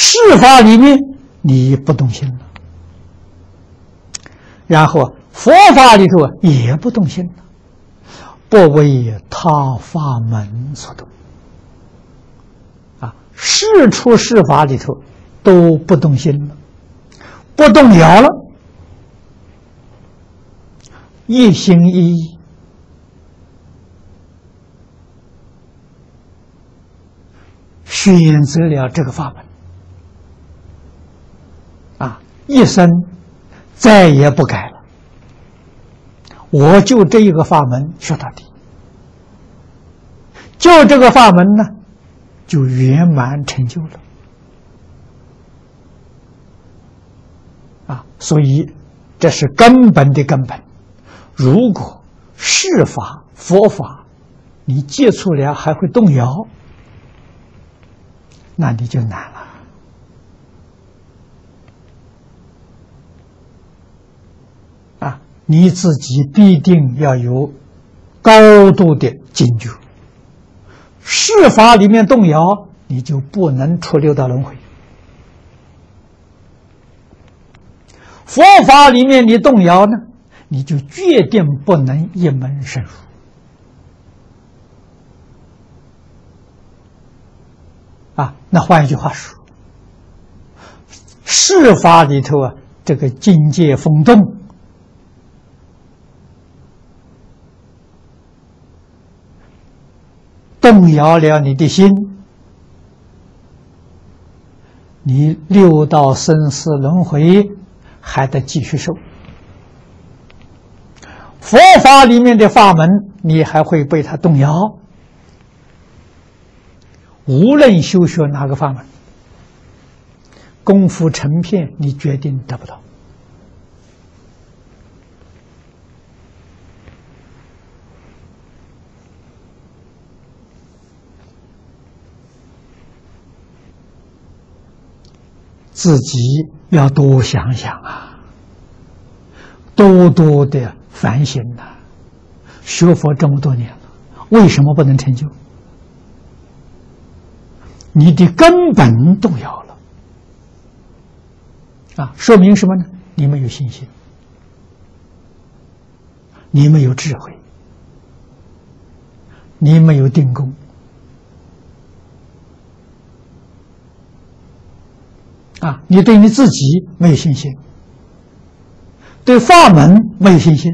事法里面你不动心了，然后佛法里头也不动心了，不为他法门所动。啊，事出事法里头都不动心了，不动摇了，一心一意。选择了这个法门，啊，一生再也不改了。我就这一个法门学到底，就这个法门呢，就圆满成就了。啊，所以这是根本的根本。如果世法佛法你接触了还会动摇。那你就难了你自己必定要有高度的警觉。事法里面动摇，你就不能出六道轮回；佛法里面你动摇呢，你就决定不能一门深入。啊，那换一句话说，事法里头啊，这个境界风动，动摇了你的心，你六道生死轮回还得继续受。佛法里面的法门，你还会被他动摇。无论修学哪个法门，功夫成片，你决定得不到。自己要多想想啊，多多的反省呐。学佛这么多年了，为什么不能成就？你的根本动摇了，啊，说明什么呢？你没有信心，你没有智慧，你没有定功，啊，你对你自己没有信心，对法门没有信心，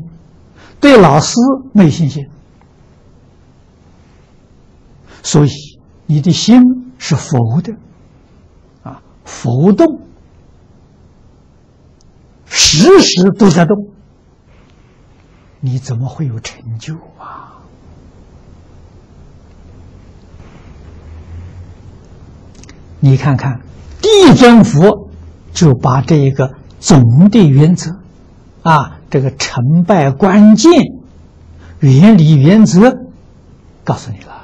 对老师没有信心，所以你的心。是浮的，啊，浮动，时时都在动，你怎么会有成就啊？你看看，一尊佛就把这一个总的原则，啊，这个成败关键、原理原则，告诉你了。